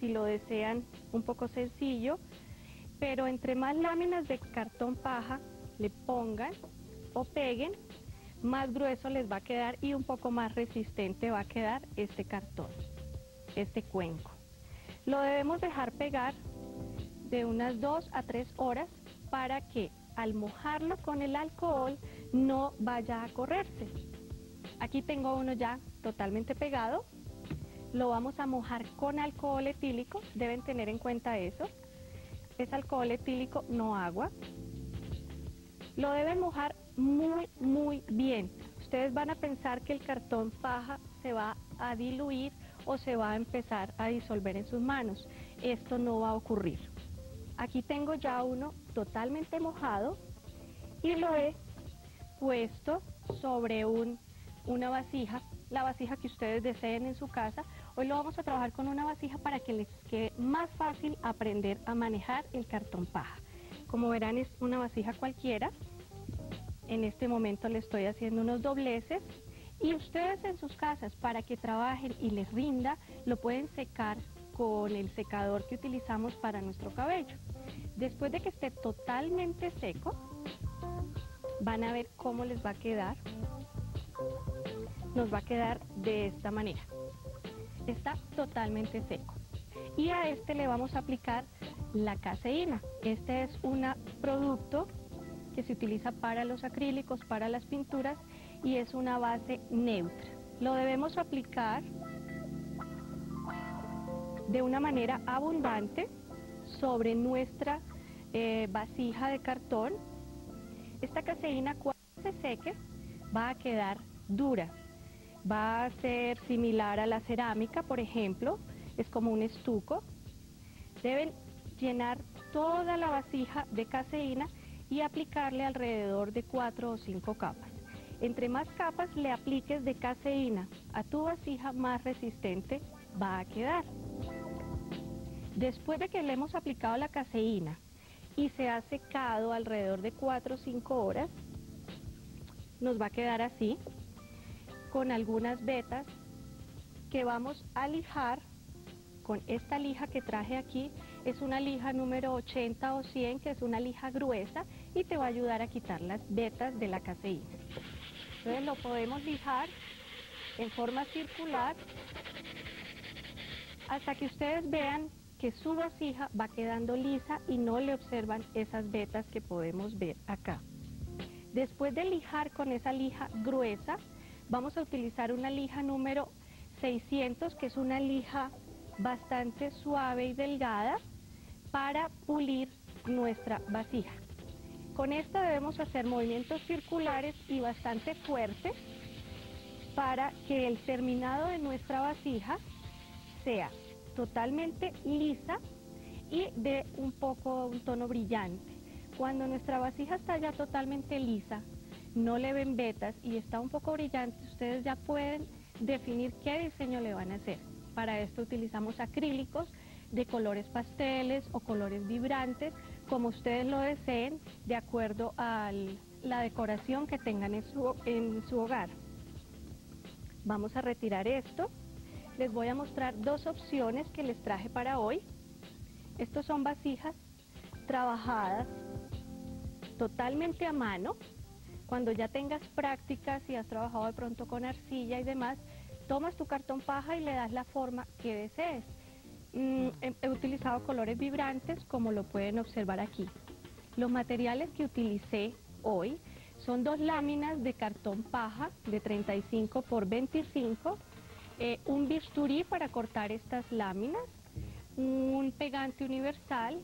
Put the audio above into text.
si lo desean un poco sencillo, pero entre más láminas de cartón paja le pongan o peguen, más grueso les va a quedar y un poco más resistente va a quedar este cartón, este cuenco. Lo debemos dejar pegar de unas 2 a 3 horas para que al mojarlo con el alcohol no vaya a correrse. Aquí tengo uno ya totalmente pegado. Lo vamos a mojar con alcohol etílico, deben tener en cuenta eso. Es alcohol etílico, no agua. Lo deben mojar muy, muy bien. Ustedes van a pensar que el cartón paja se va a diluir o se va a empezar a disolver en sus manos. Esto no va a ocurrir. Aquí tengo ya uno totalmente mojado y lo he puesto sobre un, una vasija, la vasija que ustedes deseen en su casa. Hoy lo vamos a trabajar con una vasija para que les quede más fácil aprender a manejar el cartón paja. Como verán es una vasija cualquiera. En este momento le estoy haciendo unos dobleces y ustedes en sus casas para que trabajen y les rinda lo pueden secar con el secador que utilizamos para nuestro cabello. Después de que esté totalmente seco, van a ver cómo les va a quedar. Nos va a quedar de esta manera. Está totalmente seco. Y a este le vamos a aplicar la caseína. Este es un producto que se utiliza para los acrílicos, para las pinturas y es una base neutra. Lo debemos aplicar de una manera abundante sobre nuestra eh, vasija de cartón. Esta caseína cuando se seque va a quedar dura, va a ser similar a la cerámica, por ejemplo, es como un estuco. Deben llenar toda la vasija de caseína y aplicarle alrededor de cuatro o cinco capas. Entre más capas le apliques de caseína a tu vasija, más resistente va a quedar. Después de que le hemos aplicado la caseína y se ha secado alrededor de 4 o 5 horas, nos va a quedar así, con algunas vetas que vamos a lijar con esta lija que traje aquí. Es una lija número 80 o 100, que es una lija gruesa y te va a ayudar a quitar las vetas de la caseína. Entonces lo podemos lijar en forma circular hasta que ustedes vean que su vasija va quedando lisa y no le observan esas vetas que podemos ver acá. Después de lijar con esa lija gruesa, vamos a utilizar una lija número 600, que es una lija bastante suave y delgada, para pulir nuestra vasija. Con esta debemos hacer movimientos circulares y bastante fuertes para que el terminado de nuestra vasija sea totalmente lisa y de un poco un tono brillante. Cuando nuestra vasija está ya totalmente lisa, no le ven vetas y está un poco brillante, ustedes ya pueden definir qué diseño le van a hacer. Para esto utilizamos acrílicos de colores pasteles o colores vibrantes, como ustedes lo deseen, de acuerdo a la decoración que tengan en su, en su hogar. Vamos a retirar esto les voy a mostrar dos opciones que les traje para hoy. Estos son vasijas trabajadas totalmente a mano. Cuando ya tengas prácticas y has trabajado de pronto con arcilla y demás, tomas tu cartón paja y le das la forma que desees. Mm, he utilizado colores vibrantes como lo pueden observar aquí. Los materiales que utilicé hoy son dos láminas de cartón paja de 35 por 25 eh, un bisturí para cortar estas láminas, un pegante universal,